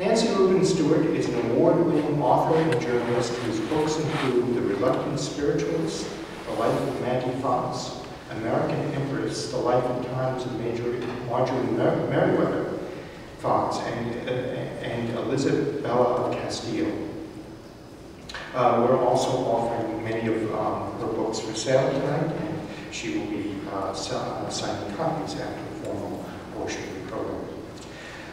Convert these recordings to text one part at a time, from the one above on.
Nancy Rubin Stuart is an award-winning author and journalist whose books include The Reluctant Spiritualist, The Life of Maggie Fox, American Empress, The Life and Times of Major Marjorie Mer Merriweather Fox, and, uh, and Isabella of Castile. Uh, we're also offering many of um, her books for sale tonight, and she will be uh, uh signing copies after the formal portion.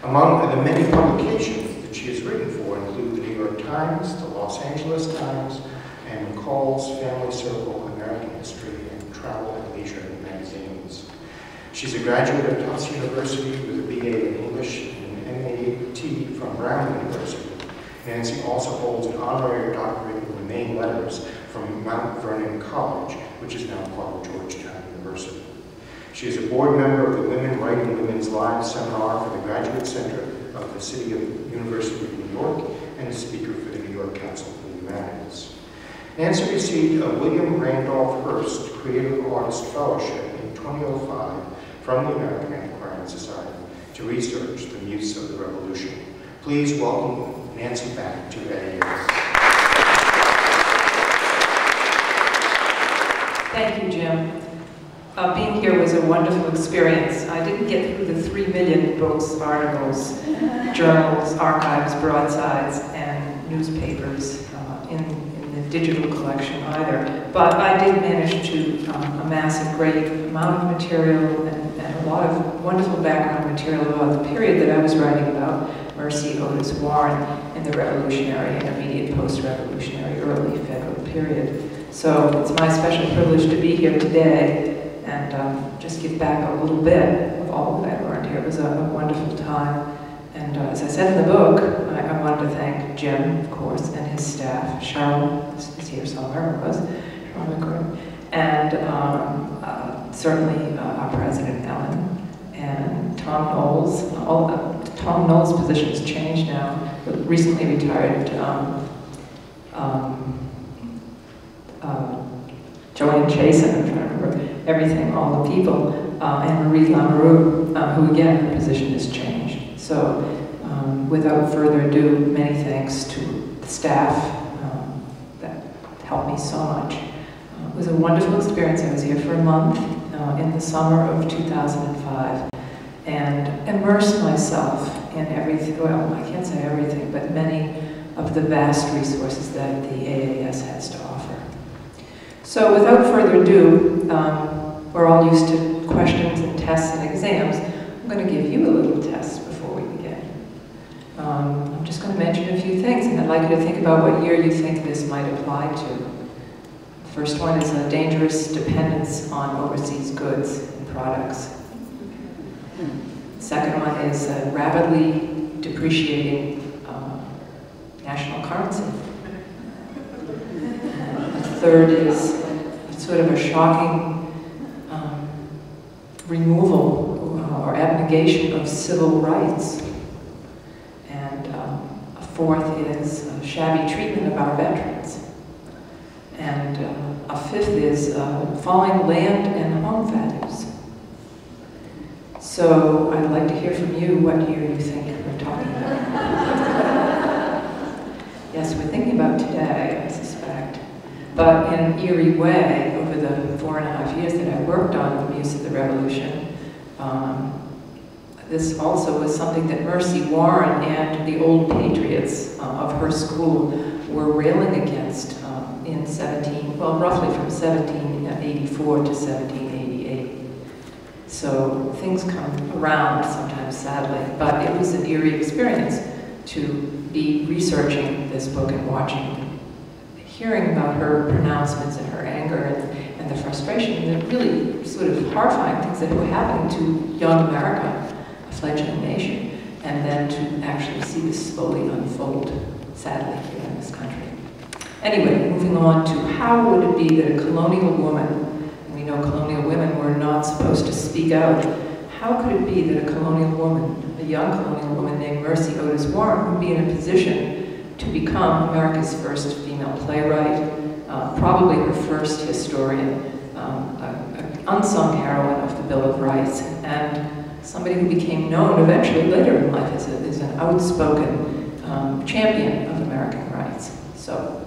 Among the many publications that she has written for include the New York Times, the Los Angeles Times, and McCall's Family Circle, American History, and Travel and Leisure magazines. She's a graduate of Tufts University with a BA in English and an MAT from Brown University. Nancy also holds an honorary doctorate in Humane Letters from Mount Vernon College, which is now part of Georgetown University. She is a board member of the Women Writing Women's Lives Seminar for the Graduate Center of the City of University of New York and a speaker for the New York Council for the Humanities. Nancy received a William Randolph Hearst Creative Artist Fellowship in 2005 from the American Antiquarian Society to research the muse of the Revolution. Please welcome Nancy back to AAS. Thank you, Jim. Uh, being here was a wonderful experience. I didn't get through the three million books, articles, journals, archives, broadsides, and newspapers uh, in, in, the digital collection either. But I did manage to um, amass a great amount of material and, and, a lot of wonderful background material about the period that I was writing about, Mercy Otis Warren, in the revolutionary and immediate post-revolutionary early federal period. So it's my special privilege to be here today and um, just give back a little bit of all that I learned here. It was a, a wonderful time. And uh, as I said in the book, I, I, wanted to thank Jim, of course, and his staff. Cheryl is here somewhere, was Cheryl And um, uh, certainly uh, our president, Ellen, and Tom Knoles. All, uh, Tom Knoles' position has changed now, recently retired um, um, uh, Joanne Chaison, I'm trying to remember everything, all the people, uh, and Marie Lamoureux, uh, who again, her position has changed. So um, without further ado, many thanks to the staff um, that helped me so much. Uh, it was a wonderful experience. I was here for a month uh, in the summer of 2005 and immersed myself in everything, well, I can't say everything, but many of the vast resources that the AAS has to offer. So without further ado, um, we're all used to questions and tests and exams. I'm going to give you a little test before we begin. Um, I'm just going to mention a few things, and I'd like you to think about what year you think this might apply to. The first one is a dangerous dependence on overseas goods and products. The second one is a rapidly depreciating uh, national currency. The third is sort of a shocking um, removal uh, or abnegation of civil rights. And um, a fourth is a shabby treatment of our veterans. And uh, a fifth is uh, falling land and home values. So I'd like to hear from you what year you think we're talking about. yes, we're thinking about today, I suspect. But in an eerie way, over the four and a half years that I worked on Muse of the Revolution, um, this also was something that Mercy Warren and the old patriots uh, of her school were railing against um, in 17, well, roughly from 1784 to 1788. So things come around sometimes, sadly, but it was an eerie experience to be researching this book and watching hearing about her pronouncements and her anger and the frustration and the really sort of horrifying things that were happening to young America, a fledgling nation, and then to actually see this slowly unfold, sadly, here in this country. Anyway, moving on to how would it be that a colonial woman, and we know colonial women were not supposed to speak out, how could it be that a colonial woman, a young colonial woman named Mercy Otis Warren, would be in a position to become America's first female playwright, uh, probably her first historian, um, an unsung heroine of the Bill of Rights, and somebody who became known eventually later in life as, a, as an outspoken um, champion of American rights. So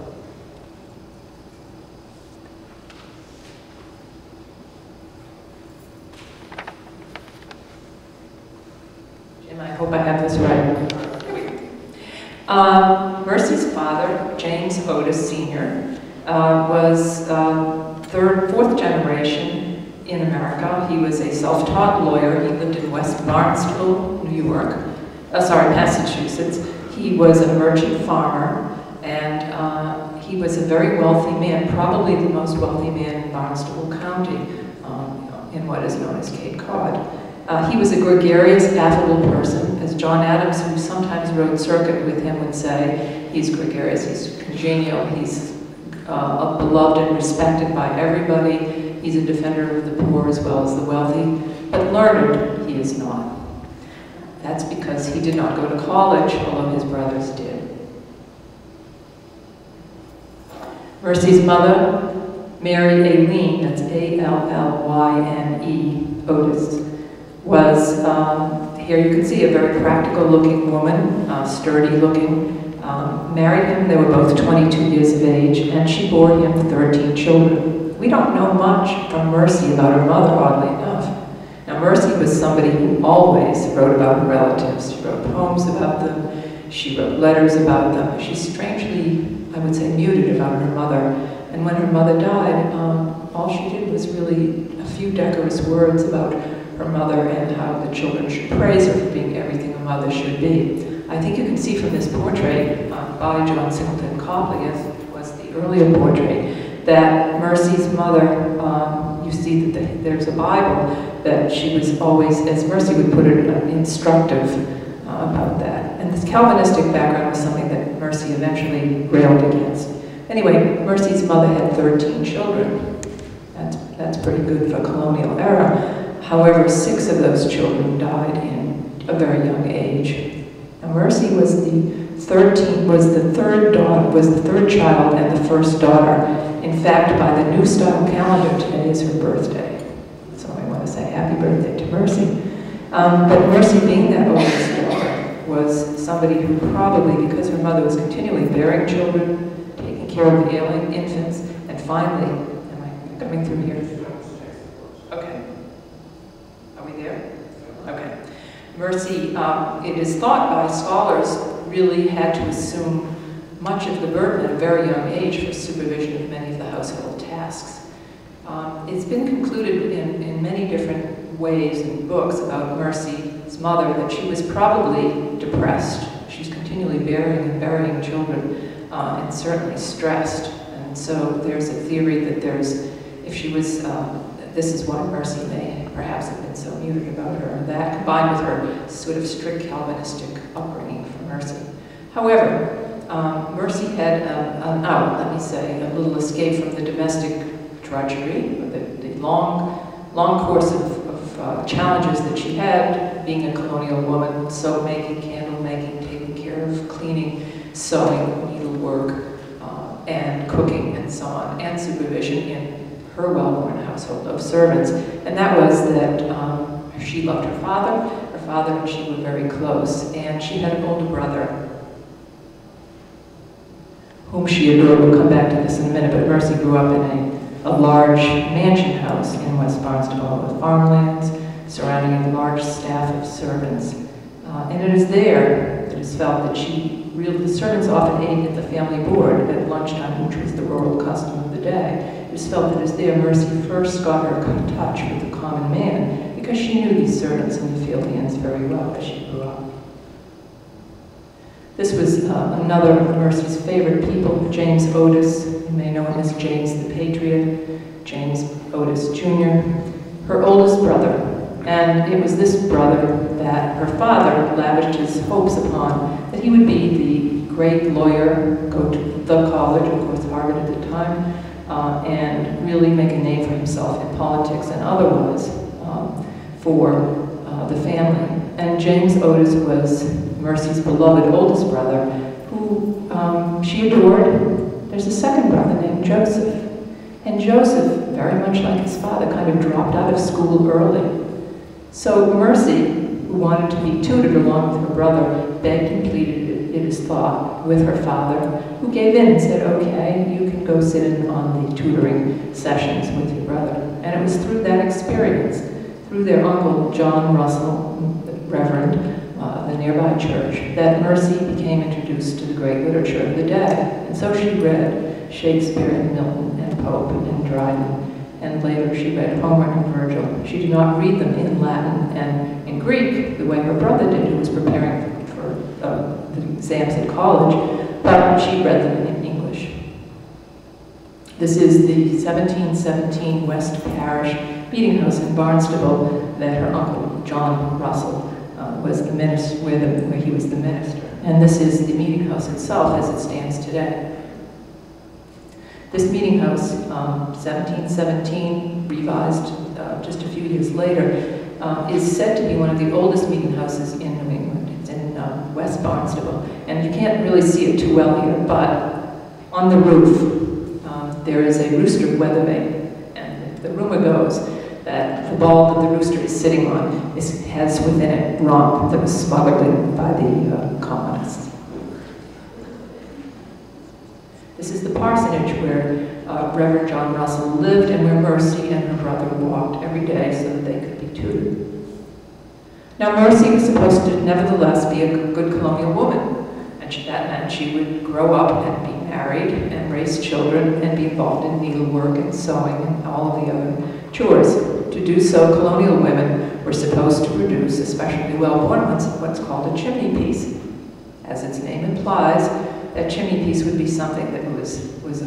Jim, I hope I have this right. Um, Mercy's father, James Otis Sr., uh, was uh, third, fourth generation in America. He was a self-taught lawyer. He lived in West Barnstable, New York, uh, sorry, Massachusetts. He was a merchant farmer, and uh, he was a very wealthy man, probably the most wealthy man in Barnstable County, um, in what is known as Cape Cod. Uh, he was a gregarious, affable person, as John Adams, who sometimes rode circuit with him, would say. He's gregarious, he's congenial, he's uh, beloved and respected by everybody. He's a defender of the poor as well as the wealthy, but learned he is not. That's because he did not go to college, although his brothers did. Mercy's mother, Mary Allyne, that's A-L-L-Y-N-E, Otis, was, um, here you can see a very practical looking woman, uh, sturdy looking, um, married him, they were both 22 years of age, and she bore him 13 children. We don't know much from Mercy about her mother, oddly enough. Now, Mercy was somebody who always wrote about her relatives. She wrote poems about them, she wrote letters about them. She's strangely, I would say, muted about her mother. And when her mother died, um, all she did was really a few decorous words about her mother and how the children should praise her for being everything a mother should be. I think you can see from this portrait uh, by John Singleton Copley, as was the earlier portrait, that Mercy's mother, um, you see that the, there's a Bible, that she was always, as Mercy would put it, uh, instructive uh, about that. And this Calvinistic background was something that Mercy eventually railed against. Anyway, Mercy's mother had 13 children. That's, that's pretty good for colonial era. However, six of those children died in a very young age. Mercy was the 13th, was the third daughter, was the third child and the first daughter. In fact, by the New Style calendar, today is her birthday. So I want to say happy birthday to Mercy. Um, but Mercy, being that oldest daughter, was somebody who probably, because her mother was continually bearing children, taking care of ailing infants, and finally, am I coming through here? Okay. Are we there? Okay. Mercy, um, it is thought by scholars, really had to assume much of the burden at a very young age for supervision of many of the household tasks. Um, it's been concluded in, in many different ways in books about Mercy's mother that she was probably depressed. She's continually bearing and burying children uh, and certainly stressed. And so there's a theory that there's, if she was, uh, this is why Mercy may perhaps have been so muted about her. And that, combined with her sort of strict Calvinistic upbringing for Mercy. However, um, Mercy had a, an out, let me say, a little escape from the domestic drudgery, the, the long, long course of, of uh, challenges that she had, being a colonial woman, soap making, candle making, taking care of cleaning, sewing, needlework, uh, and cooking and so on, and supervision in her well-born household of servants, and that was that um, she loved her father, her father and she were very close, and she had an older brother whom she adored. We'll come back to this in a minute, but Mercy grew up in a, a large mansion house in West Barnstable with farmlands surrounding a large staff of servants. Uh, and it is there that it's felt that she really, the servants often ate at the family board at lunchtime, which was the rural custom of the day. It felt that as there Mercy first got her in touch with the common man, because she knew these servants and the field hands very well as she grew up. This was uh, another of Mercy's favorite people, James Otis. You may know him as James the Patriot, James Otis Jr., her oldest brother. And it was this brother that her father lavished his hopes upon, that he would be the great lawyer, go to the college, of course Harvard at the time, uh, and really make a name for himself in politics and otherwise um, for uh, the family. And James Otis was Mercy's beloved oldest brother, who um, she adored. There's a second brother named Joseph. And Joseph, very much like his father, kind of dropped out of school early. So Mercy, who wanted to be tutored along with her brother, begged and pleaded it is thought, with her father, who gave in and said, okay, you can go sit in on the tutoring sessions with your brother. And it was through that experience, through their uncle, John Russell, the Reverend, uh, the nearby church, that Mercy became introduced to the great literature of the day. And so she read Shakespeare and Milton and Pope and Dryden and later she read Homer and Virgil. She did not read them in Latin and in Greek the way her brother did, who was preparing for uh, the exams in college, but she read them in English. This is the 1717 West Parish meeting house in Barnstable that her uncle, John Russell, uh, was the minister, where, the, where he was the minister. And this is the meeting house itself as it stands today. This meeting house, um, 1717, revised uh, just a few years later, uh, is said to be one of the oldest meeting houses in New England. West Barnstable. And you can't really see it too well here, but on the roof, um, there is a rooster weather vane. And the rumor goes that the ball that the rooster is sitting on is, has within it rum that was smuggled in by the uh, colonists. This is the parsonage where uh, Reverend John Russell lived and where Mercy and her brother walked every day so that they could be tutored. Now Mercy was supposed to nevertheless be a good colonial woman, and that meant she would grow up and be married and raise children and be involved in needlework and sewing and all of the other chores. To do so, colonial women were supposed to produce, especially well-born ones, what's called a chimney piece. As its name implies, that chimney piece would be something that was, was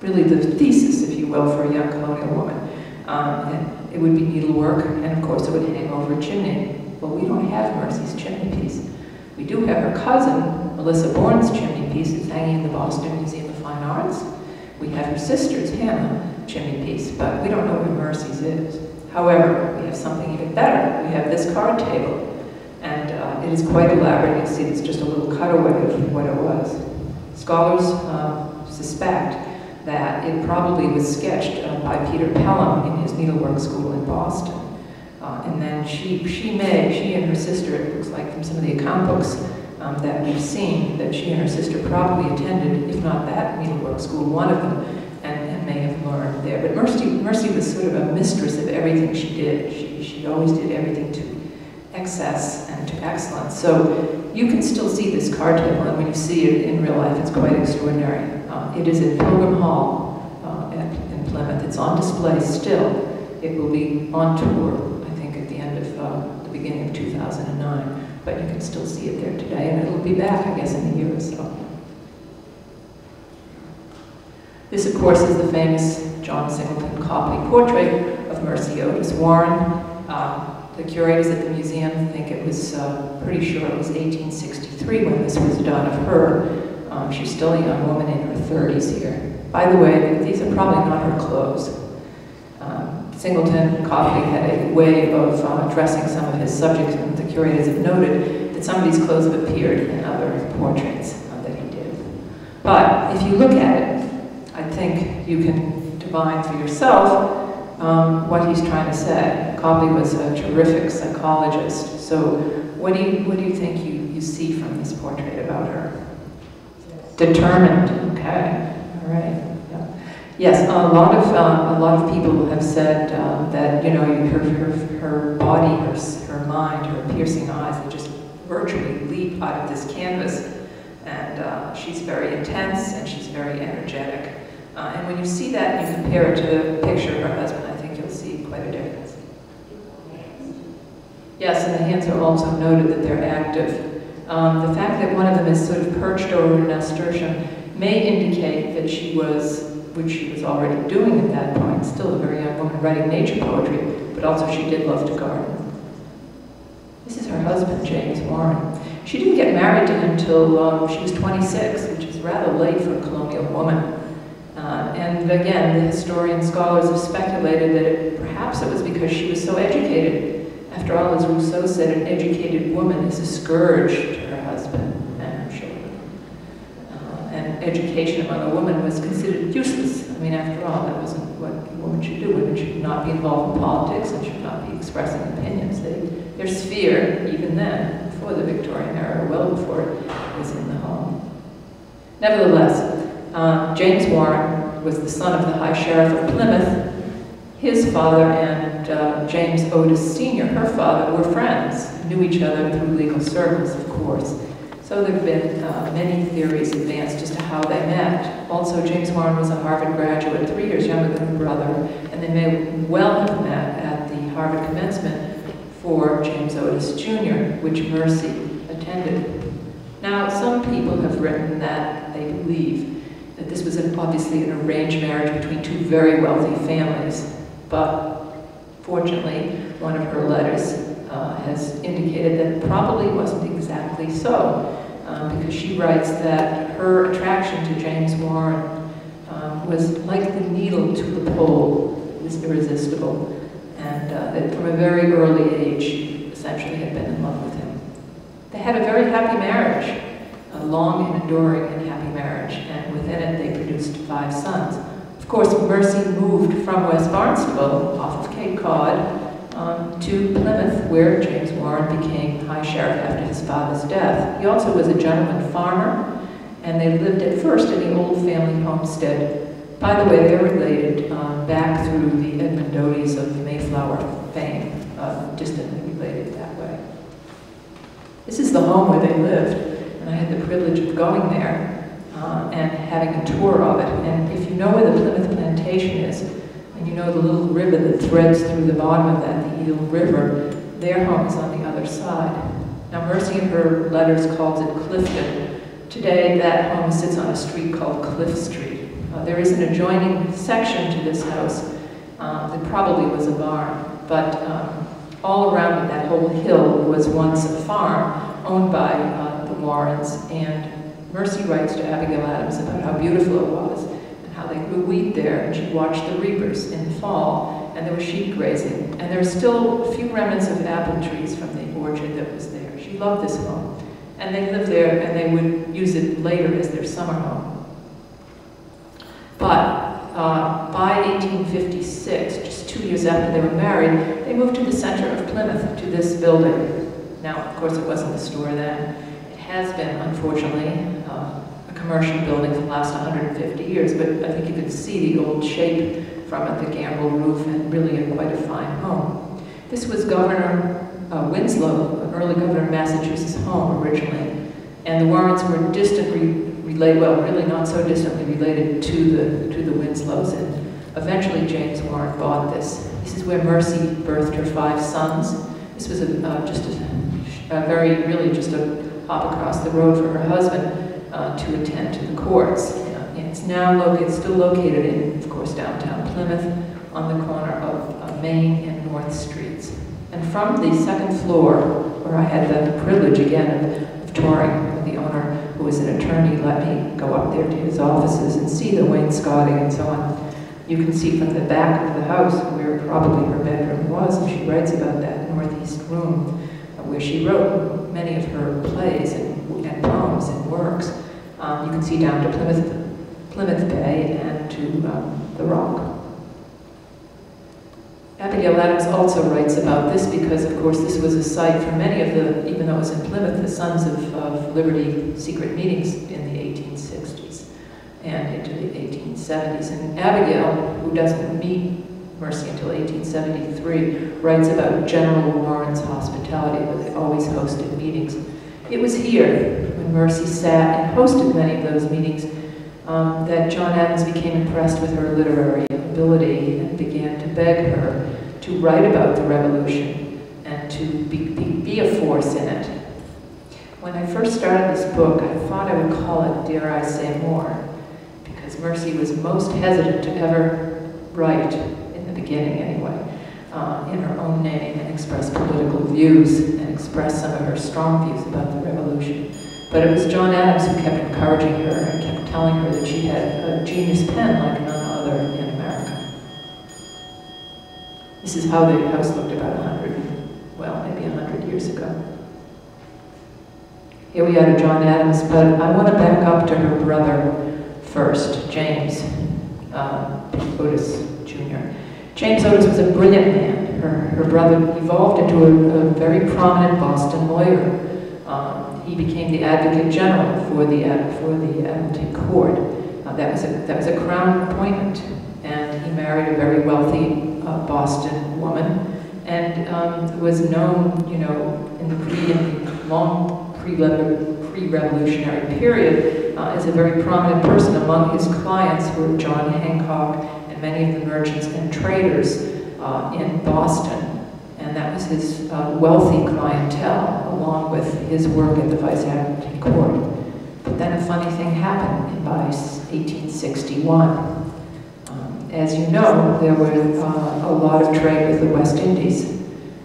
really the thesis, if you will, for a young colonial woman. Um, it would be needlework, and of course it would hang over a chimney. But we don't have Mercy's chimney piece. We do have her cousin, Melissa Bourne's chimney piece, is hanging in the Boston Museum of Fine Arts. We have her sister's, Hannah, chimney piece, but we don't know where Mercy's is. However, we have something even better. We have this card table, and uh, it is quite elaborate. You'll see it's just a little cutaway of what it was. Scholars uh, suspect that it probably was sketched uh, by Peter Pelham in his needlework school in Boston. Uh, and then she, she may, she and her sister, it looks like from some of the account books um, that we've seen, that she and her sister probably attended, if not that needlework school, one of them, and, and may have learned there. But Mercy, Mercy was sort of a mistress of everything she did. She, she always did everything to excess and to excellence. So you can still see this card table, and when you see it in real life, it's quite extraordinary. Uh, it is in Pilgrim Hall uh, at, in Plymouth. It's on display still. It will be on tour, I think, at the end of uh, the beginning of 2009. But you can still see it there today, and it'll be back, I guess, in a year or so. This, of course, is the famous John Singleton Copley portrait of Mercy Otis Warren. Uh, the curators at the museum think it was uh, pretty sure it was 1863 when this was done of her. Um, she's still a young woman in her 30s here. By the way, these are probably not her clothes. Singleton Copley had a way of uh, dressing some of his subjects, and the curators have noted that some of these clothes have appeared in other portraits uh, that he did. But if you look at it, I think you can divine for yourself um, what he's trying to say. Copley was a terrific psychologist. So what do you, what do you think you, you see from this portrait about her? Determined, okay, all right. Yes, a lot of uh, a lot of people have said uh, that you know her, her her body, her her mind, her piercing eyes, they just virtually leap out of this canvas, and uh, she's very intense and she's very energetic. Uh, and when you see that and you compare it to the picture of her husband, I think you'll see quite a difference. Yes, and the hands are also noted that they're active. Um, the fact that one of them is sort of perched over a nasturtium may indicate that she was, which she was already doing at that point, still a very young woman writing nature poetry, but also she did love to garden. This is her husband, James Warren. She didn't get married to him until um, she was 26, which is rather late for a colonial woman. Uh, and again, the historian scholars have speculated that it, perhaps it was because she was so educated. After all, as Rousseau said, an educated woman is a scourge to her husband and her children. Uh, and education among a woman was considered useless. I mean, after all, that wasn't what a woman should do. Women should not be involved in politics and should not be expressing opinions. They, their sphere, even then, before the Victorian era, well before it, was in the home. Nevertheless, uh, James Warren was the son of the High Sheriff of Plymouth. His father and uh, James Otis Sr., her father, were friends, knew each other through legal circles, of course. So there have been uh, many theories advanced as to how they met. Also, James Warren was a Harvard graduate, three years younger than her brother, and they may well have met at the Harvard commencement for James Otis Jr., which Mercy attended. Now, some people have written that they believe that this was an, obviously an arranged marriage between two very wealthy families, but fortunately, one of her letters uh, has indicated that probably wasn't so, um, because she writes that her attraction to James Warren um, was like the needle to the pole, it was irresistible, and uh, that from a very early age, she essentially had been in love with him. They had a very happy marriage, a long and enduring and happy marriage, and within it they produced five sons. Of course, Mercy moved from West Barnstable, off of Cape Cod, um, to Plymouth, where James Warren became High Sheriff after his father's death. He also was a gentleman farmer, and they lived at first in the old family homestead. By the way, they're related um, back through the Edmund Doties of Mayflower fame, uh, distantly related that way. This is the home where they lived, and I had the privilege of going there uh, and having a tour of it. And if you know where the Plymouth Plantation is, you know the little river that threads through the bottom of that, the Eel River, their home is on the other side. Now, Mercy in her letters calls it Clifton. Today, that home sits on a street called Cliff Street. Uh, there is an adjoining section to this house uh, that probably was a barn, but um, all around that whole hill was once a farm owned by uh, the Warrens, and Mercy writes to Abigail Adams about how beautiful it was how they grew wheat there, and she watched the reapers in the fall, and there was sheep grazing. And there are still a few remnants of apple trees from the orchard that was there. She loved this home. And they lived there, and they would use it later as their summer home. But uh, by 1856, just two years after they were married, they moved to the center of Plymouth, to this building. Now, of course, it wasn't a store then. It has been, unfortunately, uh, commercial building for the last 150 years, but I think you can see the old shape from it, the gambrel roof, and really a, quite a fine home. This was Governor uh, Winslow, an early governor of Massachusetts' home originally, and the Warrens were distantly related, well, really not so distantly related to the, to the Winslows, and eventually James Warren bought this. This is where Mercy birthed her five sons. This was a, uh, just a, a very, really just a hop across the road for her husband uh, to attend to the courts. And it's now located, still located in, of course, downtown Plymouth on the corner of uh, Main and North Streets. And from the second floor, where I had the privilege again of, touring with the owner, who was an attorney, let me go up there to his offices and see the wainscoting and so on. You can see from the back of the house where probably her bedroom was, and she writes about that northeast room uh, where she wrote many of her plays and and works. Um, you can see down to Plymouth, Plymouth Bay and to um, the Rock. Abigail Adams also writes about this because, of course, this was a site for many of the, even though it was in Plymouth, the Sons of, of Liberty secret meetings in the 1860s and into the 1870s. And Abigail, who doesn't meet Mercy until 1873, writes about General Warren's hospitality, where they always hosted meetings. It was here, when Mercy sat and hosted many of those meetings, um, that John Adams became impressed with her literary ability and began to beg her to write about the revolution and to be, be, be a force in it. When I first started this book, I thought I would call it Dare I Say More, because Mercy was most hesitant to ever write, in the beginning anyway, uh, in her own name and express political views and express some of her strong views about the revolution. But it was John Adams who kept encouraging her and kept telling her that she had a genius pen like none other in America. This is how the house looked about 100, well, maybe 100 years ago. Here we are to John Adams, but I want to back up to her brother first, James uh, Otis Jr. James Otis was a brilliant man. Her, her brother evolved into a, a very prominent Boston lawyer. Um, he became the Advocate General for the, for the Admiralty Court. Uh, that, was a, that was a crown appointment, and he married a very wealthy uh, Boston woman, and um, was known, you know, in the pre long pre-revolutionary period uh, as a very prominent person. Among his clients were John Hancock many of the merchants and traders uh, in Boston and that was his uh, wealthy clientele, along with his work at the Vice Admiralty Court. But then a funny thing happened in by 1861. Um, as you know, there was uh, a lot of trade with the West Indies,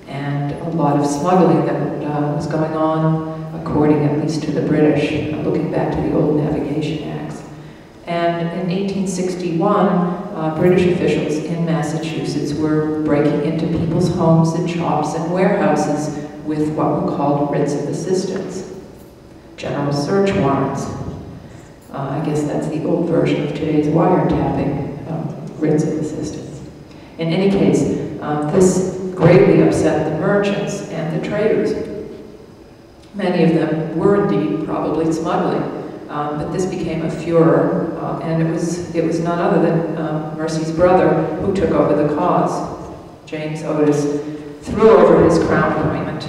and a lot of smuggling that uh, was going on, according at least to the British, looking back to the old Navigation Acts. And in 1861, uh, British officials in Massachusetts were breaking into people's homes and shops and warehouses with what were called writs of assistance, general search warrants. Uh, I guess that's the old version of today's wiretapping, um, writs of assistance. In any case, um, this greatly upset the merchants and the traders. Many of them were indeed probably smuggling, um, but this became a furor, uh, and it was, it was none other than um, Mercy's brother who took over the cause. James Otis threw over his crown appointment,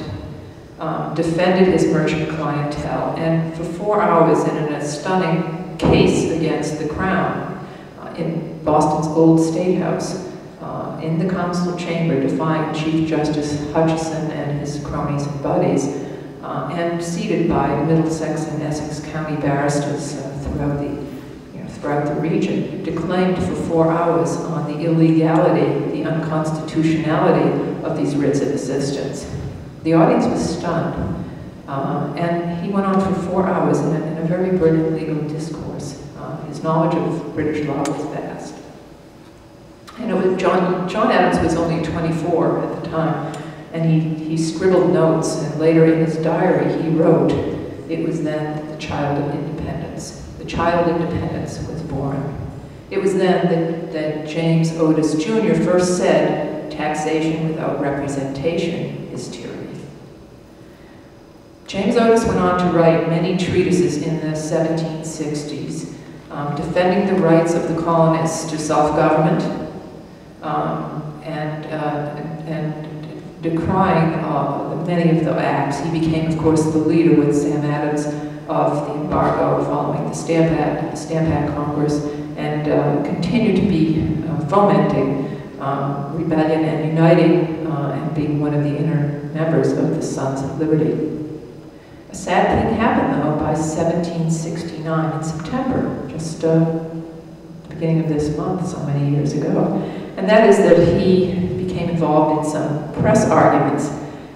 um, defended his merchant clientele, and for four hours in a stunning case against the crown uh, in Boston's old State House, uh, in the council chamber, defying Chief Justice Hutchinson and his cronies and buddies, uh, and seated by Middlesex and Essex County barristers uh, throughout the you know, throughout the region, declaimed for four hours on the illegality, the unconstitutionality of these writs of assistance. The audience was stunned, uh, and he went on for four hours in a, in a very brilliant legal discourse. Uh, his knowledge of British law was vast. And it was John, John Adams was only 24 at the time, and he, he scribbled notes, and later in his diary he wrote, it was then the child of independence. The child independence was born. It was then that, that James Otis Jr. first said, taxation without representation is tyranny. James Otis went on to write many treatises in the 1760s, um, defending the rights of the colonists to self-government um, and, uh, and decrying uh, many of the acts. He became, of course, the leader with Sam Adams of the embargo following the Stamp Act, Stamp Act Congress, and uh, continued to be uh, fomenting um, rebellion and uniting uh, and being one of the inner members of the Sons of Liberty. A sad thing happened, though, by 1769 in September, just uh, the beginning of this month, so many years ago, and that is that he became involved in some press arguments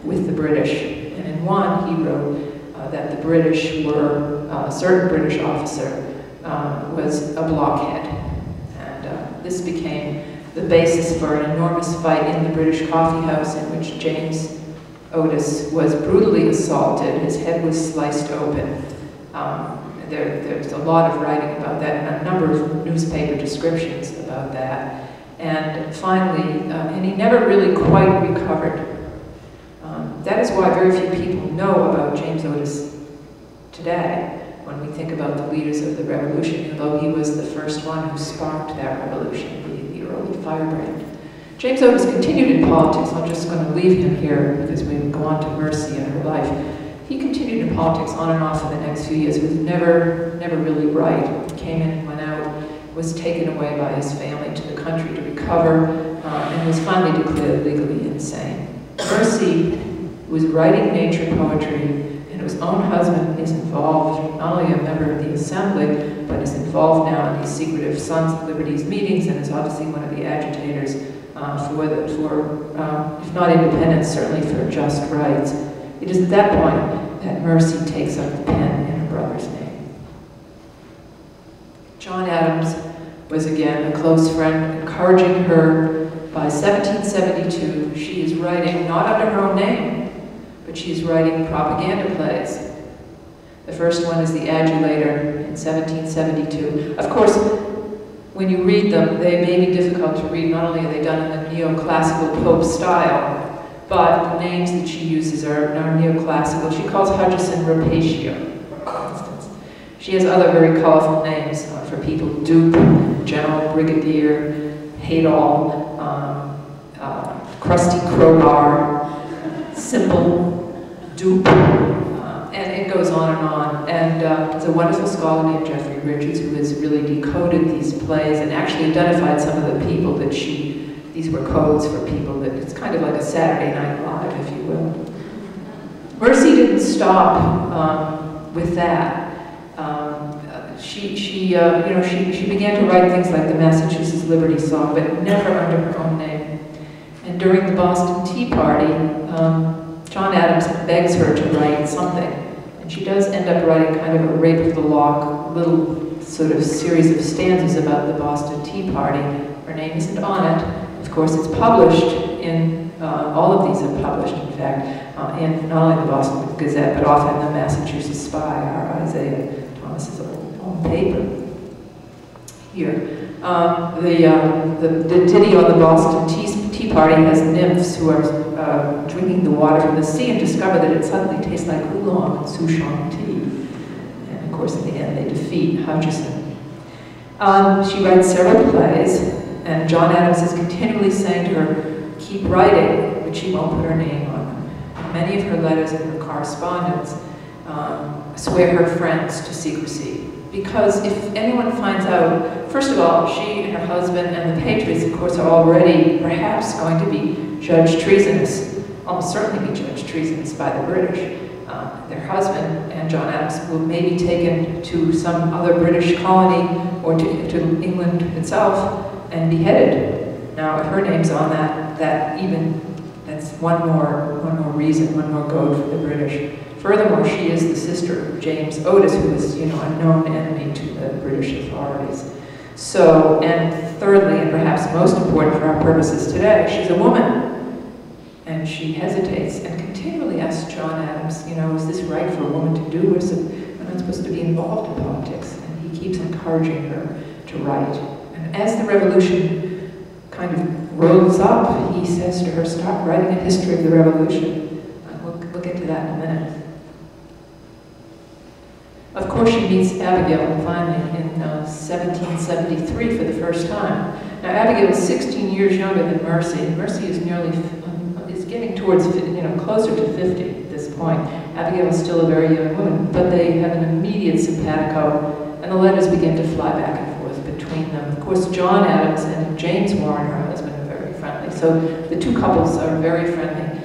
with the British. And in one, he wrote uh, that the British were, uh, a certain British officer uh, was a blockhead. And uh, this became the basis for an enormous fight in the British coffee house in which James Otis was brutally assaulted. His head was sliced open. Um, there, there's a lot of writing about that and a number of newspaper descriptions about that. And finally, uh, and he never really quite recovered. Um, that is why very few people know about James Otis today when we think about the leaders of the revolution, although he was the first one who sparked that revolution, the, the early firebrand. James Otis continued in politics. I'm just going to leave him here because we go on to Mercy and her life. He continued in politics on and off for the next few years. Was never, never really right. Came in. Was taken away by his family to the country to recover, uh, and was finally declared legally insane. Mercy was writing nature poetry, and his own husband is involved, not only a member of the assembly, but is involved now in these secretive Sons of Liberty's meetings, and is obviously one of the agitators uh, for, the, for um, if not independence, certainly for just rights. It is at that point that Mercy takes up the pen in her brother's. John Adams was again a close friend, encouraging her. By 1772, she is writing, not under her own name, but she's writing propaganda plays. The first one is The Adulator in 1772. Of course, when you read them, they may be difficult to read. Not only are they done in the neoclassical Pope style, but the names that she uses are, are neoclassical. She calls Hutchinson Rapatio. She has other very colorful names uh, for people, Duke, General Brigadier, Hateall, um, uh, Crusty Crowbar, Simple, Dupe, uh, and it goes on and on. And uh, there's a wonderful scholar named Jeffrey Richards who has really decoded these plays and actually identified some of the people that she, these were codes for people that, it's kind of like a Saturday Night Live, if you will. Mercy didn't stop um, with that. She, she, uh, you know, she, she began to write things like the Massachusetts Liberty Song, but never under her own name. And during the Boston Tea Party, um, John Adams begs her to write something. And she does end up writing kind of a rape of the lock, little sort of series of stanzas about the Boston Tea Party. Her name isn't on it. Of course, it's published in, uh, all of these are published, in fact, uh, in not only the Boston Gazette, but often the Massachusetts Spy, our Isaiah Thomas's old paper. Here. Um, the, uh, the, the ditty on the Boston Tea, tea Party has nymphs who are uh, drinking the water from the sea and discover that it suddenly tastes like oolong and souchong tea. And of course, in the end, they defeat Hutchinson. Um, she writes several plays, and John Adams is continually saying to her, keep writing, but she won't put her name on them. Many of her letters and her correspondence um, swear her friends to secrecy. Because if anyone finds out, first of all, she and her husband and the Patriots, of course, are already perhaps going to be judged treasonous, almost certainly be judged treasonous by the British. Uh, their husband and John Adams will maybe taken to some other British colony or to, to England itself and beheaded. Now, if her name's on that, that even, that's one more, one more reason, one more goad for the British. Furthermore, she is the sister of James Otis, who is, you know, a known enemy to the British authorities. So, and thirdly, and perhaps most important for our purposes today, she's a woman. And she hesitates and continually asks John Adams, you know, is this right for a woman to do? Is it, am I supposed to be involved in politics? And he keeps encouraging her to write. And as the revolution kind of rose up, he says to her, stop writing a history of the revolution. We'll, we'll get to that in a minute. Of course, she meets Abigail finally in uh, 1773 for the first time. Now, Abigail is 16 years younger than Mercy. Mercy is nearly um, is getting towards you know closer to 50 at this point. Abigail is still a very young woman, but they have an immediate simpatico, and the letters begin to fly back and forth between them. Of course, John Adams and James Warren, her husband, are very friendly. So the two couples are very friendly.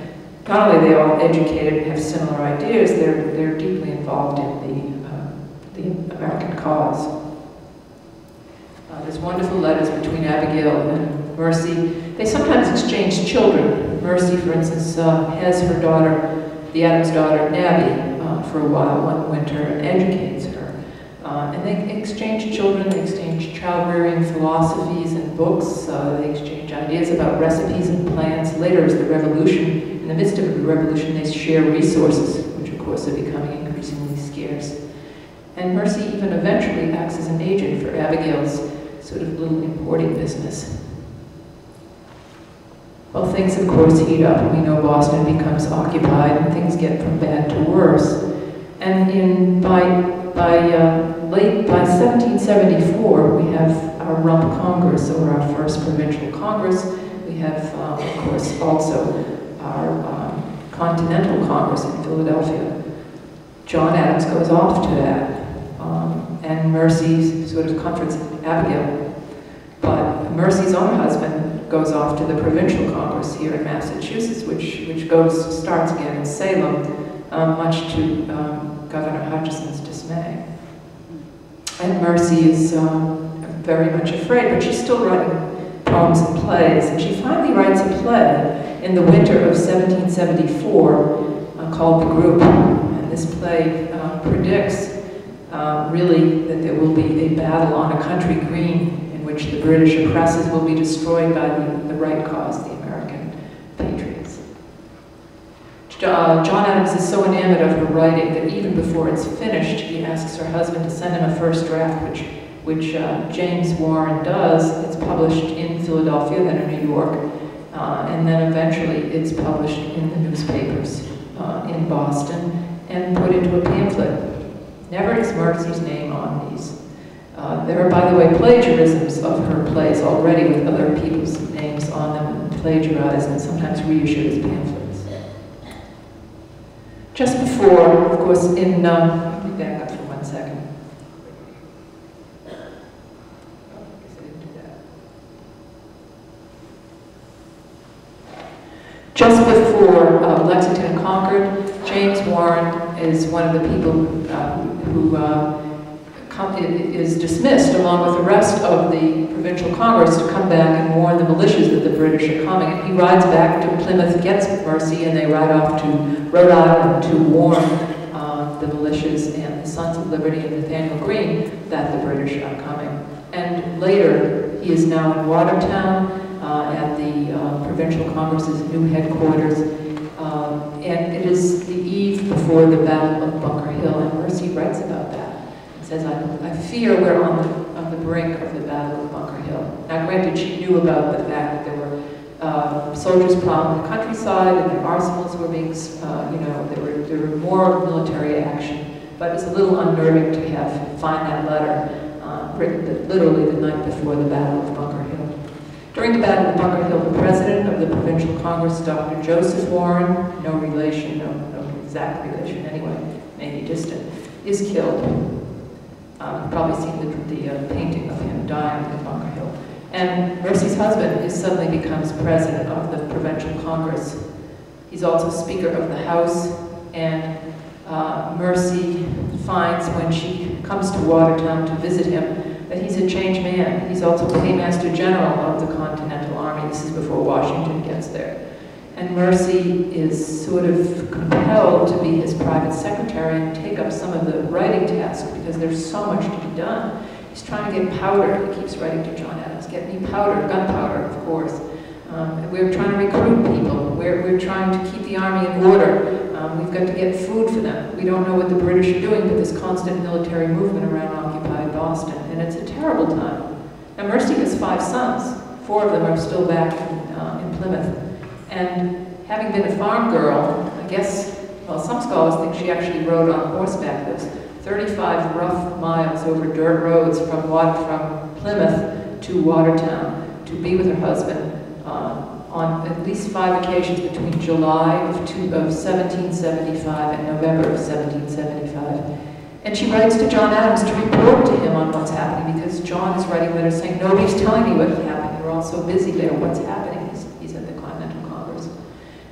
Not only are they all educated and have similar ideas, they're they're deeply involved in the the American cause. Uh, there's wonderful letters between Abigail and Mercy. They sometimes exchange children. Mercy, for instance, uh, has her daughter, the Adams daughter, Nabby, uh, for a while one winter and educates her. Uh, and they exchange children, they exchange child-rearing philosophies and books, uh, they exchange ideas about recipes and plans. Later, as the revolution, in the midst of the revolution, they share resources, which of course are becoming. And Mercy even eventually acts as an agent for Abigail's sort of little importing business. Well, things of course heat up, we know Boston becomes occupied, and things get from bad to worse. And in by by uh, late by 1774, we have our Rump Congress, or our first provincial Congress. We have, uh, of course, also our um, Continental Congress in Philadelphia. John Adams goes off to that um, and Mercy sort of comforts Abigail. But Mercy's own husband goes off to the provincial congress here in Massachusetts, which, which goes, starts again in Salem, um, much to um, Governor Hutchinson's dismay. And Mercy is um, very much afraid, but she's still writing poems and plays. And she finally writes a play in the winter of 1774 uh, called The Group. And this play uh, predicts uh, really that there will be a battle on a country green in which the British oppressors will be destroyed by the, the right cause, the American patriots. Uh, John Adams is so enamored of her writing that even before it's finished, he asks her husband to send him a first draft, which, which uh, James Warren does. It's published in Philadelphia, then in New York. uh, and then eventually it's published in the newspapers uh, in Boston and put into a pamphlet. Never is Mercy's name on these. Uh, there are, by the way, plagiarisms of her plays already with other people's names on them, and plagiarized and sometimes reissued as pamphlets. Just before, of course, in, um, let me back up for one second. Just before uh, Lexington and Concord, is one of the people uh, who uh, is dismissed along with the rest of the provincial congress to come back and warn the militias that the British are coming. And he rides back to Plymouth, gets Mercy, and they ride off to Rhode Island to warn uh, the militias and the Sons of Liberty and Nathanael Greene that the British are coming. And later, he is now in Watertown uh, at the uh, Provincial Congress's new headquarters. Um, and it is the eve before the Battle of Bunker Hill, and Mercy writes about that says, I, I fear we're on the, on the brink of the Battle of Bunker Hill. Now, granted, she knew about the fact that there were uh, soldiers plowing the countryside and the arsenals were being, uh, you know, there were, there were more military action. But it's a little unnerving to have find that letter uh, written literally the night before the Battle of Bunker Hill. During the Battle of Bunker Hill, the president of the Provincial Congress, Dr. Joseph Warren, no relation, no, no exact relation anyway, maybe distant, is killed. Um, you've probably seen the, the uh, painting of him dying at Bunker Hill. And Mercy's husband is suddenly becomes president of the Provincial Congress. He's also Speaker of the House, and uh, Mercy finds when she comes to Watertown to visit him that he's a changed man. He's also Paymaster General of the Continental Army. This is before Washington gets there. And Mercy is sort of compelled to be his private secretary and take up some of the writing tasks because there's so much to be done. He's trying to get powder. He keeps writing to John Adams, get me powder, gunpowder, of course. Um, we're trying to recruit people. We're, we're trying to keep the army in order. Um, we've got to get food for them. We don't know what the British are doing, but this constant military movement around Boston, and it's a terrible time. Now, Mercy has five sons. Four of them are still back in, uh, in Plymouth. And having been a farm girl, I guess, well, some scholars think she actually rode on horseback those 35 rough miles over dirt roads from, from Plymouth to Watertown to be with her husband uh, on at least five occasions between July of, two, of 1775 and November of 1775. And she writes to John Adams to report to him on what's happening because John is writing letters saying, nobody's telling me what's happening. We're all so busy there. What's happening? He's, he's at the Continental Congress.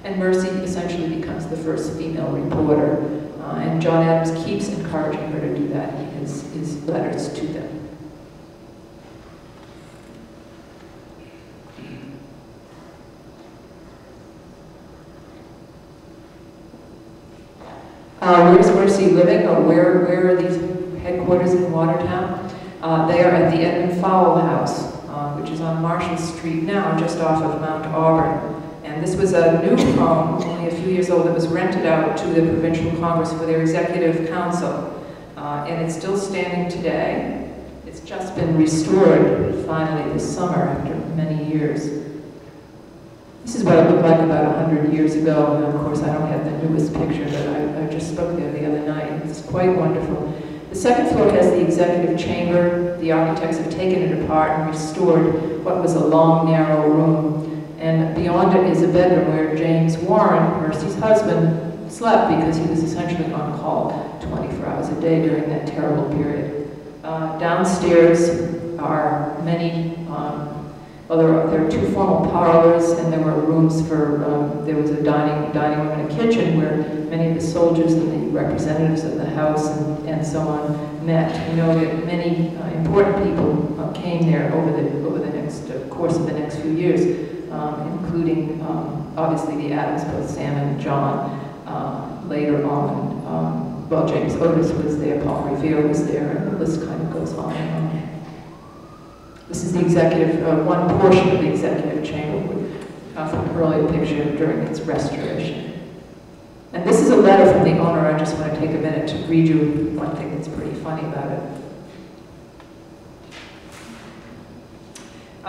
And Mercy essentially becomes the first female reporter. Uh, and John Adams keeps encouraging her to do that in his, his letters to them. Uh, where's Mercy living, or where, where are these headquarters in Watertown? Uh, they are at the Edmund Fowle House, uh, which is on Marshall Street now, just off of Mount Auburn. And this was a new home, only a few years old, that was rented out to the Provincial Congress for their executive council. Uh, and it's still standing today. It's just been restored finally this summer after many years. This is what it looked like about 100 years ago. And of course, I don't have the newest picture, but I, Spoke there the other night. It's quite wonderful. The second floor has the executive chamber. The architects have taken it apart and restored what was a long, narrow room and beyond it is a bedroom where James Warren, Mercy's husband, slept because he was essentially on call 24 hours a day during that terrible period. Uh, downstairs are many, um, well, there were, there are, two formal parlors, and there were rooms for, um, there was a dining, dining room and a kitchen where many of the soldiers and the representatives of the House and, and so on met. We know that many uh, important people uh, came there over the, over the next uh, course of the next few years um, including um, obviously the Adams, both Sam and John. Uh, later on, um, well, James Otis was there, Paul Revere was there, and the list kind of goes on and on. This is the executive, uh, one portion of the executive chamber uh, from earlier picture during its restoration. And this is a letter from the owner. I just want to take a minute to read you one thing that's pretty funny about it.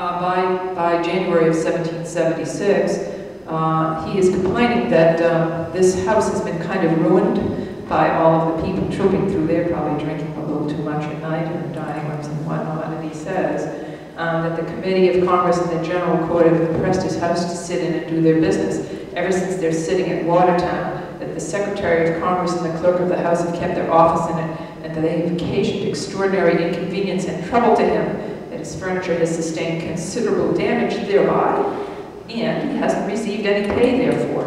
uh, by, by January of 1776, uh, he is complaining that uh, this house has been kind of ruined by all of the people trooping through there, probably drinking a little too much at night in dining rooms and whatnot. And he says um, that the Committee of Congress and the General Court have impressed his house to sit in and do their business ever since they're sitting at Watertown, that the Secretary of Congress and the Clerk of the House have kept their office in it, and that they have occasioned extraordinary inconvenience and trouble to him, that his furniture has sustained considerable damage thereby, and he hasn't received any pay therefore.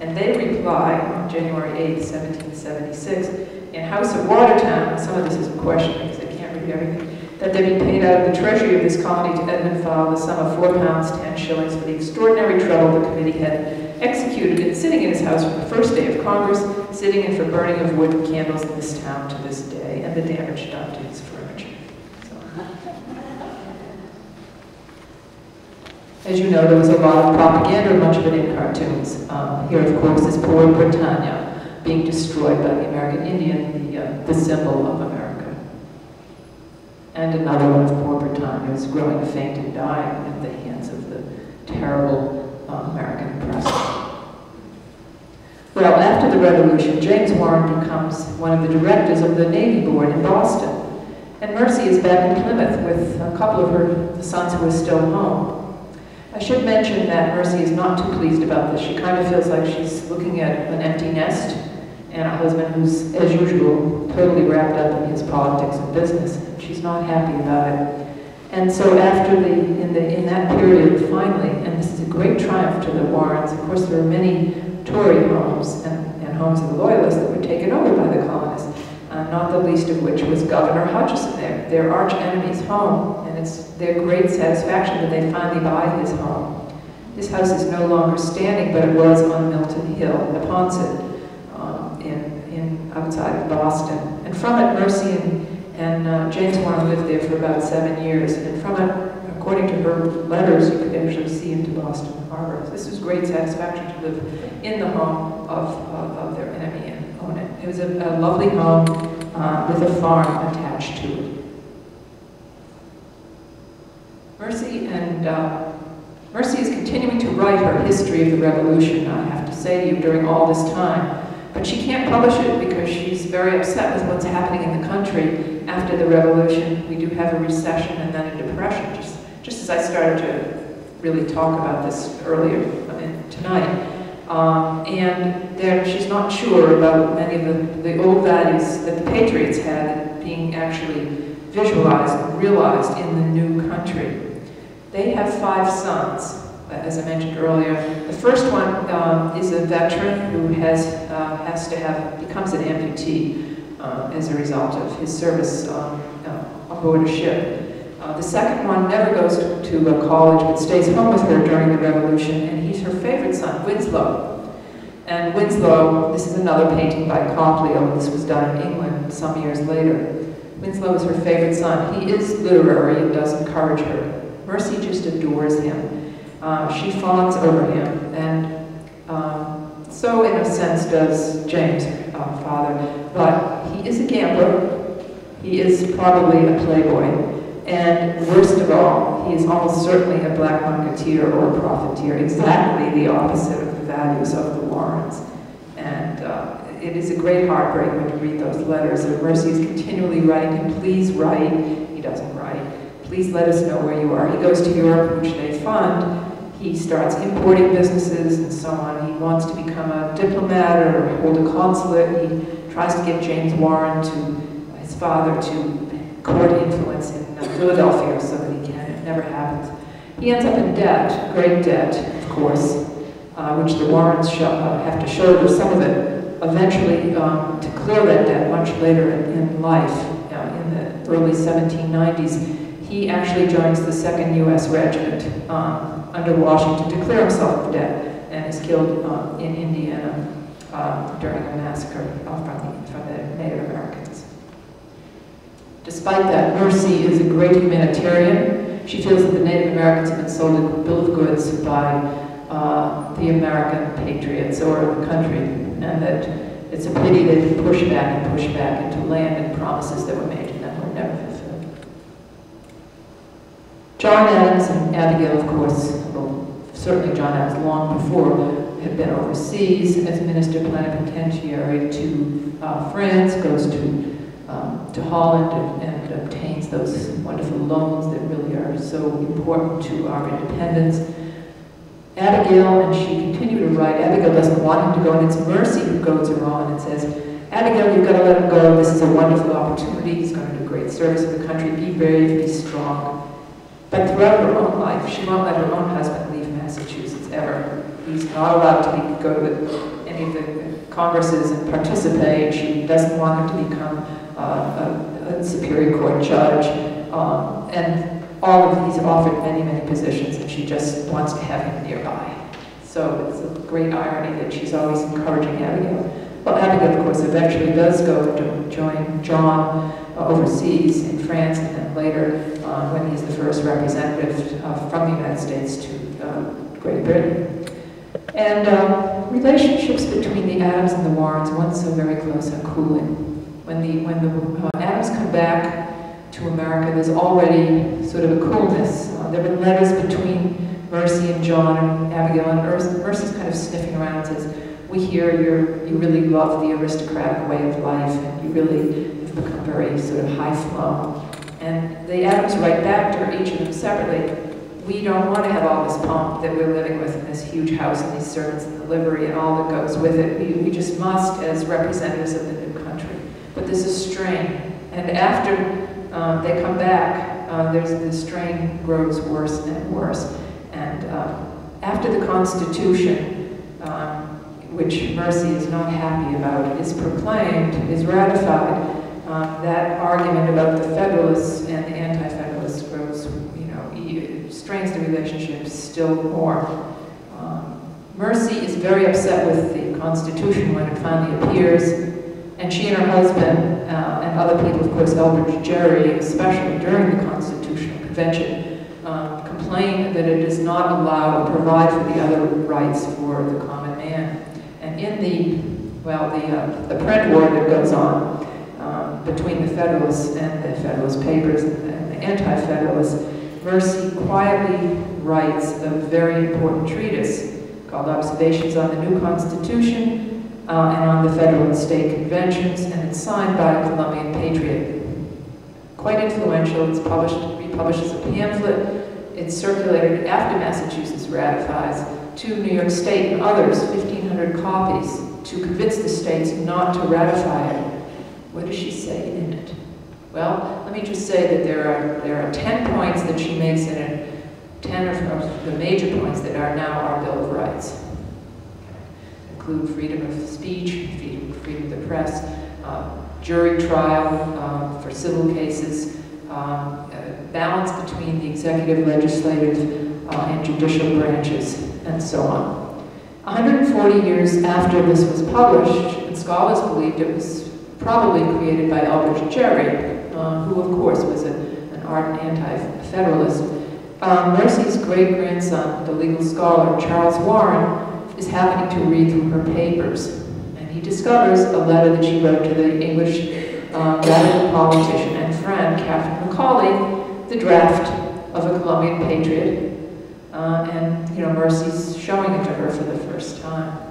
And they reply on January 8, 1776, in House of Watertown, some of this is a question because I can't read everything, that they be paid out of the treasury of this colony to Edmund Fowle the sum of four pounds ten shillings for the extraordinary trouble the committee had executed in sitting in his house from the first day of Congress, sitting in for burning of wood and candles in this town to this day, and the damage done to his furniture. As you know, there was a lot of propaganda, much of it in cartoons. Um, here, of course, is poor Britannia being destroyed by the American Indian, the, uh, the symbol of. And another one of poor Britannia is growing faint and dying at the hands of the terrible uh, American press. Well, after the Revolution, James Warren becomes one of the directors of the Navy Board in Boston. And Mercy is back in Plymouth with a couple of her sons who are still home. I should mention that Mercy is not too pleased about this. She kind of feels like she's looking at an empty nest and a husband who's, as usual, totally wrapped up in his politics and business. She's not happy about it. And so after the, in, the, in that period, finally, and this is a great triumph to the Warrens, of course there are many Tory homes and, and homes of the Loyalists that were taken over by the colonists, uh, not the least of which was Governor Hutchinson, their, their arch enemy's home, and it's their great satisfaction that they finally buy his home. His house is no longer standing, but it was on Milton Hill, the Neponset, um, in, in outside of Boston. And from it, Mercy and, and uh, James Warren lived there for about seven years. And from it, according to her letters, you could actually see into Boston Harbor. This was great satisfaction to live in the home of, of, of their enemy and own it. It was a, a lovely home uh, with a farm attached to it. Mercy and uh, Mercy is continuing to write her history of the revolution, I have to say to you, during all this time. But she can't publish it because she's very upset with what's happening in the country after the revolution. We do have a recession and then a depression, just, just as I started to really talk about this earlier tonight. Um, and there, she's not sure about many of the, the old values that the Patriots had being actually visualized and realized in the new country. They have five sons, as I mentioned earlier. The first one um, is a veteran who has, uh, has to have, becomes an amputee uh, as a result of his service um, uh, aboard a ship. Uh, the second one never goes to, to college but stays home with her during the revolution, and he's her favorite son, Winslow. And Winslow, this is another painting by Copley, this was done in England some years later. Winslow is her favorite son. He is literary and does encourage her. Mercy just adores him. Uh, she fawns over him, and um, so in a sense does James, uh, father. But he is a gambler. He is probably a playboy. And worst of all, he is almost certainly a black marketeer or a profiteer, exactly the opposite of the values of the Warrens. And uh, it is a great heartbreak when you read those letters. And Mercy is continually writing him, please write. He doesn't write please let us know where you are. He goes to Europe, which they fund. He starts importing businesses and so on. He wants to become a diplomat or hold a consulate. He tries to get James Warren to, his father, to court influence in Philadelphia so that he can. It never happens. He ends up in debt, great debt, of course, uh, which the Warrens uh, have to shoulder some of it. Eventually, um, to clear that debt much later in, in life, uh, in the early 1790s, he actually joins the 2nd U.S. Regiment um, under Washington to clear himself of debt and is killed um, in Indiana uh, during a massacre uh, from, the, from the Native Americans. Despite that, Mercy is a great humanitarian. She feels that the Native Americans have been sold a bill of goods by uh, the American patriots or the country, and that it's a pity they've been pushed back and pushed back into land and promises that were made to them were never fulfilled. John Adams and Abigail, of course, well, certainly John Adams long before, had been overseas as minister plenipotentiary to uh, France, goes to um, to Holland and, and obtains those wonderful loans that really are so important to our independence. Abigail, and she continued to write, Abigail doesn't want him to go, and it's Mercy who goes her on and says, Abigail, you've got to let him go. This is a wonderful opportunity. He's going to do great service for the country. Be brave, be strong. But throughout her own life, she won't let her own husband leave Massachusetts ever. He's not allowed to be, go to any of the congresses and participate. She doesn't want him to become uh, a, a, Superior Court judge. Um, and all of these offered many, many positions, and she just wants to have him nearby. So it's a great irony that she's always encouraging Abigail. Well, Abigail, of course, eventually does go to join John uh, overseas in France, and then later, uh, when he's the first representative uh, from the United States to uh, Great Britain. And um, relationships between the Adams and the Warrens, once so very close, are cooling. When the, when the uh, Adams come back to America, there's already sort of a coolness. Uh, there have been letters between Mercy and John and Abigail, and Mercy's kind of sniffing around and says, we hear you you really love the aristocratic way of life, and you really have become very sort of high flown. And the Adams write back to each of them separately, we don't want to have all this pomp that we're living with in this huge house and these servants and the livery and all that goes with it. We, we just must as representatives of the new country. But there's a strain. And after um, they come back, uh, there's the strain grows worse and worse. And uh, after the Constitution, um, which Mercy is not happy about, is proclaimed, is ratified, um, that argument about the Federalists and the know, strains the relationship still more. Um, Mercy is very upset with the Constitution when it finally appears, and she and her husband, uh, and other people, of course, Elbridge Gerry, especially during the Constitutional Convention, um, complain that it does not allow or provide for the other rights for the common man. And in the, well, the, uh, the print war that goes on um, between the Federalists and the Federalist Papers and the, Anti-Federalists, Mercy quietly writes a very important treatise called Observations on the New Constitution uh, and on the Federal and State Conventions, and it's signed by a Columbian patriot. Quite influential, it's published, republished as a pamphlet, it's circulated after Massachusetts ratifies to New York State and others, 1,500 copies, to convince the states not to ratify it. What does she say in it? Well, let me just say that there are, there are 10 points that she makes in it, 10 of the major points that are now our Bill of Rights. Include freedom of speech, freedom of the press, uh, jury trial uh, for civil cases, um, balance between the executive, legislative, uh, and judicial branches, and so on. 140 years after this was published, and scholars believed it was probably created by Elbridge Gerry, uh, who of course was a, an ardent anti-federalist. Um, Mercy's great-grandson, the legal scholar Charles Warren, is happening to read through her papers, and he discovers a letter that she wrote to the English um, radical politician and friend, Catherine Macaulay, the draft of a Columbian Patriot, uh, and you know, Mercy's showing it to her for the first time.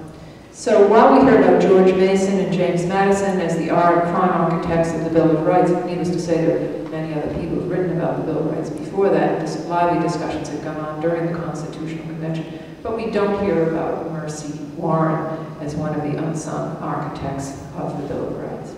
So while we heard about George Mason and James Madison as the art prime architects of the Bill of Rights, needless to say there are many other people who've written about the Bill of Rights before that, this lively discussions had gone on during the Constitutional Convention, but we don't hear about Mercy Warren as one of the unsung architects of the Bill of Rights.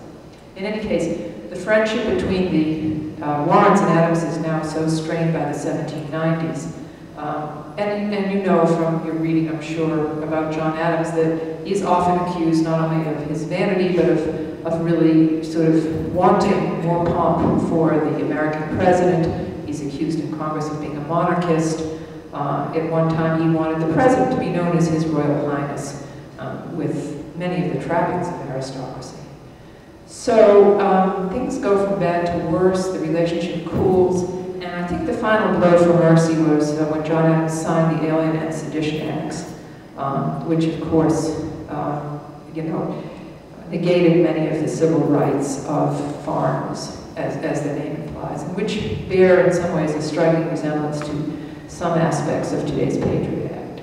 In any case, the friendship between the uh, Warrens and Adams is now so strained by the 1790s um, and, and you know from your reading, I'm sure, about John Adams that he's often accused not only of his vanity, but of, of really sort of wanting more pomp for the American president. He's accused in Congress of being a monarchist. Uh, at one time, he wanted the president to be known as His Royal Highness, um, with many of the trappings of aristocracy. So um, things go from bad to worse, the relationship cools, think the final blow for Mercy was uh, when John Adams signed the Alien and Sedition Acts, um, which of course, um, you know, negated many of the civil rights of foreigners, as, as the name implies. which bear in some ways a striking resemblance to some aspects of today's Patriot Act.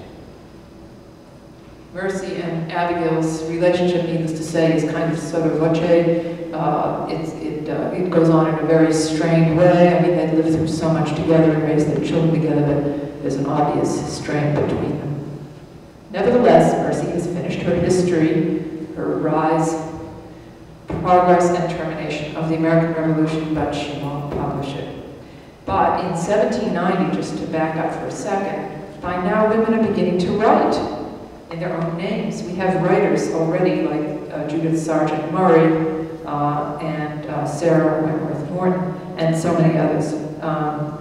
Mercy and Abigail's relationship, needless to say, is kind of sort of voce. Uh, it, it, uh, it goes on in a very strained way. I mean, they lived through so much together and raised their children together that there's an obvious strain between them. Nevertheless, Mercy has finished her history, her rise, progress, and termination of the American Revolution, but she won't publish it. But in 1790, just to back up for a second, by now women are beginning to write in their own names. We have writers already like uh, Judith Sargent Murray uh, and uh, Sarah Wentworth Morton and so many others um,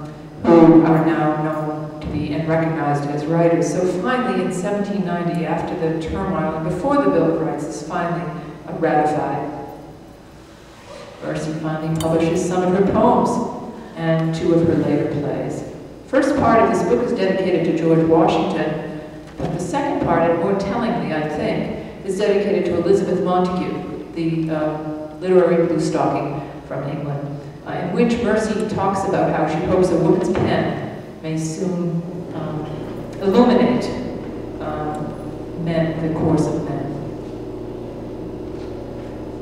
who are now known to be and recognized as writers. So finally in 1790, after the turmoil and before the Bill of Rights is finally ratified, Mercy finally publishes some of her poems and two of her later plays. First part of this book is dedicated to George Washington, but the second part, and more tellingly, I think, is dedicated to Elizabeth Montague, the uh, literary bluestocking from England, uh, in which Mercy talks about how she hopes a woman's pen may soon um, illuminate um, men, the course of men.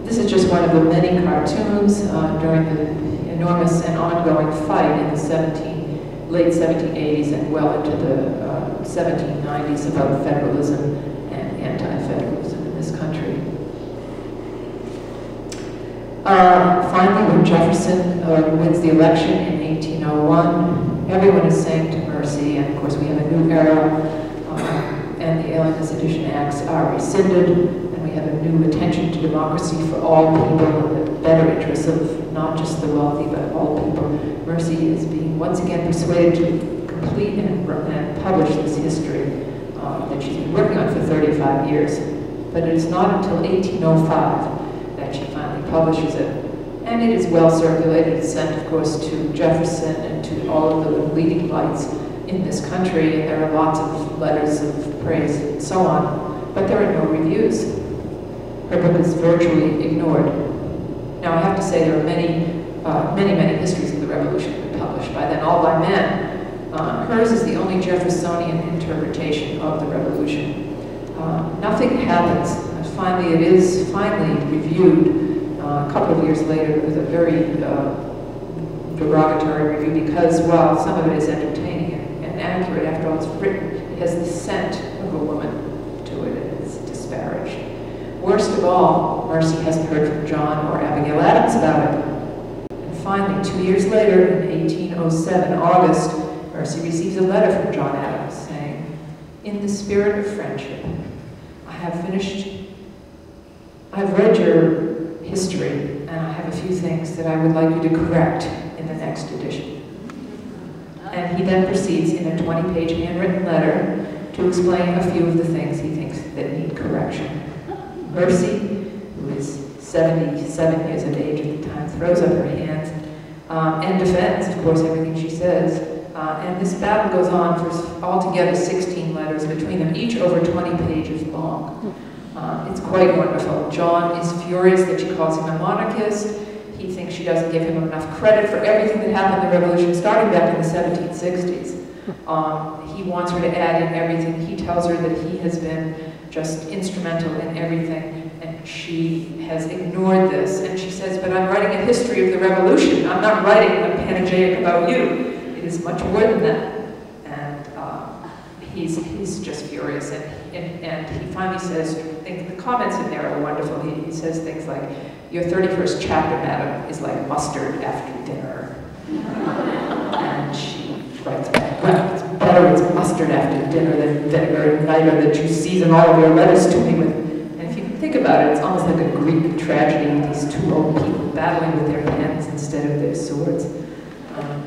This is just one of the many cartoons uh, during the enormous and ongoing fight in the 17, late 1780s and well into the uh, 1790s about federalism and anti-federalism in this country. Uh, finally, when Jefferson uh, wins the election in 1801, everyone is saying to Mercy, and of course we have a new era, uh, and the Alien and Sedition Acts are rescinded, and we have a new attention to democracy for all people in the better interests of not just the wealthy, but all people. Mercy is being once again persuaded to complete and, and publish this history uh, that she's been working on for 35 years. But it is not until 1805 that she finally publishes it. And it is well circulated, it's sent, of course, to Jefferson and to all of the leading lights in this country, and there are lots of letters of praise and so on, but there are no reviews. Her book is virtually ignored. Now, I have to say there are many, uh, many, many histories of the Revolution published by then, all by men. Uh, hers is the only Jeffersonian interpretation of the Revolution. Uh, nothing happens. finally, it is finally reviewed uh, a couple of years later with a very uh, derogatory review because while some of it is entertaining and, accurate, after all, it's written, it has the scent of a woman to it, and it's disparaged. Worst of all, Mercy hasn't heard from John or Abigail Adams about it. And finally, two years later, in 1807, August, Mercy receives a letter from John Adams saying, In the spirit of friendship, I have finished, I've read your history, and I have a few things that I would like you to correct in the next edition. And he then proceeds in a 20-page handwritten letter to explain a few of the things he thinks that need correction. Mercy, who is 77 years of age at the time, throws up her hands um, and defends, of course, everything she says. Uh, and this battle goes on for altogether 16 letters between them, each over 20 pages long. It's quite wonderful. John is furious that she calls him a monarchist. He thinks she doesn't give him enough credit for everything that happened in the revolution, starting back in the 1760s. Um, he wants her to add in everything. He tells her that he has been just instrumental in everything. And she has ignored this. And she says, but I'm writing a history of the revolution. I'm not writing a panegyric about you. It is much more than that. And uh, he's, he's just furious. And, and, and he finally says, comments in there are wonderful. He, he says things like, your 31st chapter, madam, is like mustard after dinner. and she writes back, well, it's better it's mustard after dinner than vinegar and nitre that you season all of your lettuce to me with. And if you think about it, it's almost like a Greek tragedy, with these two old people battling with their hands instead of their swords. Um,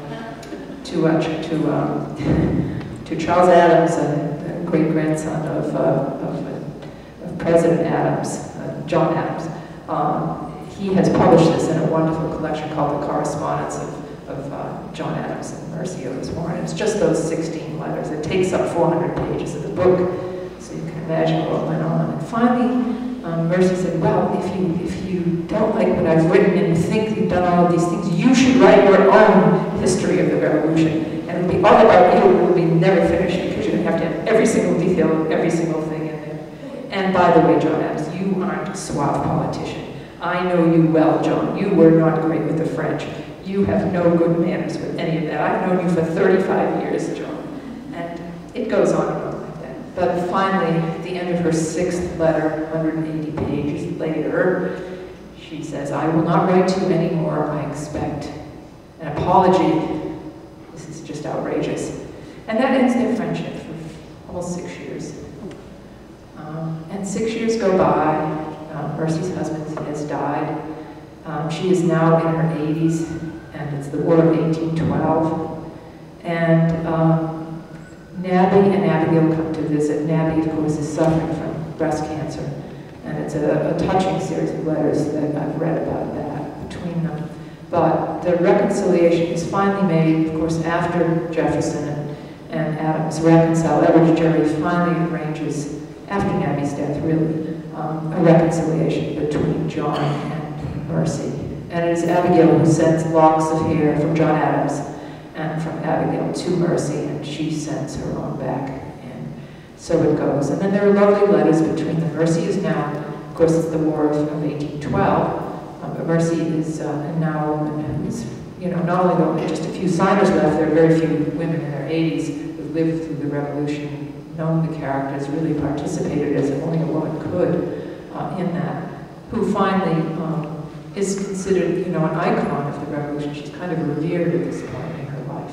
to, uh, to, um, to Charles Adams, a, a great-grandson of, uh, of, uh, of, President Adams, uh, John Adams, um, he has published this in a wonderful collection called The Correspondence of of uh, John Adams and Mercy Otis Warren. It's just those 16 letters. It takes up 400 pages of the book, so you can imagine what went on. And finally, um, Mercy said, well, if you, if you don't like what I've written and you think you've done all of these things, you should write your own history of the revolution. And it'll be all about you, it will be never finished because you're going to have to have every single detail of every single thing. And by the way, John Adams, you aren't a suave politician. I know you well, John. You were not great with the French. You have no good manners with any of that. I've known you for 35 years, John. And it goes on and on like that. But finally, at the end of her sixth letter, 180 pages later, she says, I will not write to you anymore. I expect an apology. This is just outrageous. And that ends their friendship for almost six years. Um, and six years go by. Um, Mercy's husband has died. Um, she is now in her 80s, and it's the War of 1812. And um, Nabby and Abigail come to visit. Nabby, of course, is suffering from breast cancer. And it's a, a touching series of letters that I've read about that between them. But the reconciliation is finally made, of course, after Jefferson and, and Adams reconcile. Elbridge Gerry finally arranges, after Nabby's death, really, um, a reconciliation between John and Mercy. And it is Abigail who sends locks of hair from John Adams and from Abigail to Mercy, and she sends her own back. And so it goes. And then there are lovely letters between. Mercy is now, of course, it's the War of, of 1812. Um, but Mercy is uh, now a woman who's, you know, not only only just a few signers left, there are very few women in their 80s who lived through the revolution known the characters, really participated as only a woman could uh, in that, who finally um, is considered, you know, an icon of the revolution. She's kind of revered at this point in her life.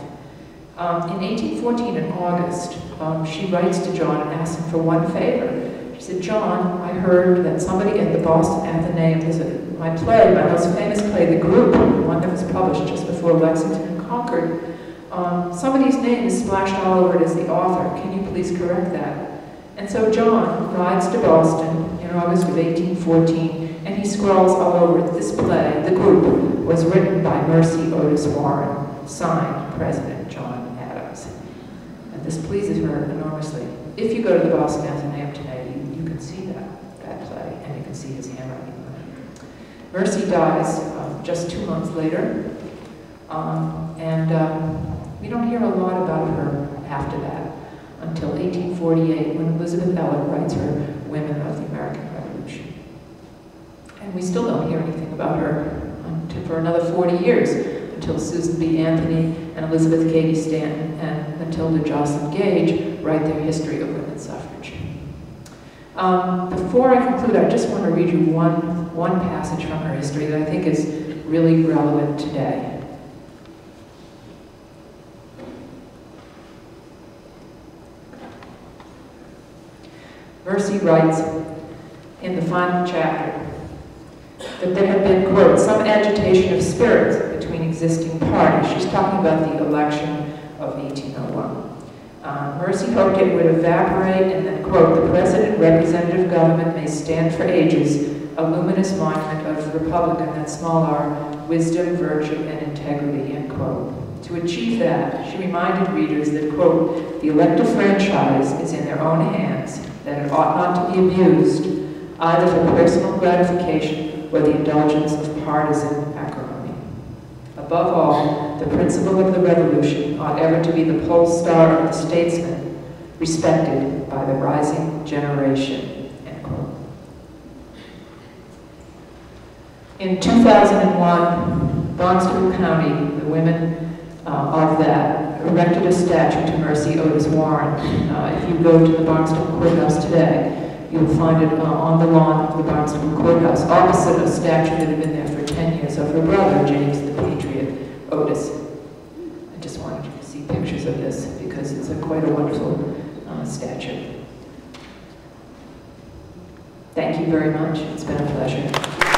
Um, in 1814, in August, um, she writes to John and asks him for one favor. She said, John, I heard that somebody at the Boston Athenaeum, there's a, my play, my most famous play, The Group, the one that was published just before Lexington and Concord, um, somebody's name is splashed all over it as the author. Can you please correct that? And so John rides to Boston in August of 1814, and he scrawls all over it, this play, The Group, was written by Mercy Otis Warren, signed President John Adams. And this pleases her enormously. If you go to the Boston Athenaeum today, you, you can see that, that play, and you can see his handwriting. Mercy dies um, just two months later, um, and um, we don't hear a lot about her after that until 1848 when Elizabeth Ellet writes her Women of the American Revolution. And we still don't hear anything about her until, for another 40 years until Susan B. Anthony and Elizabeth Cady Stanton and Matilda Joslyn Gage write their history of women's suffrage. Um, before I conclude, I just want to read you one, one passage from her history that I think is really relevant today. Mercy writes in the final chapter that there had been, quote, some agitation of spirits between existing parties. She's talking about the election of 1801. Uh, Mercy hoped it would evaporate and then, quote, the president representative government may stand for ages, a luminous monument of Republican that small r, wisdom, virtue, and integrity, end quote. To achieve that, she reminded readers that, quote, the elective franchise is in their own hands, that it ought not to be abused, either for personal gratification or the indulgence of partisan acrimony. Above all, the principle of the revolution ought ever to be the pole star of the statesman, respected by the rising generation. In 2001, Barnstable County, the women uh, of that erected a statue to Mercy Otis Warren. Uh, if you go to the Barnstable Courthouse today, you'll find it uh, on the lawn of the Barnstable Courthouse, opposite a statue that had been there for 10 years of her brother, James the Patriot Otis. I just wanted you to see pictures of this because it's a, quite a wonderful uh, statue. Thank you very much. It's been a pleasure.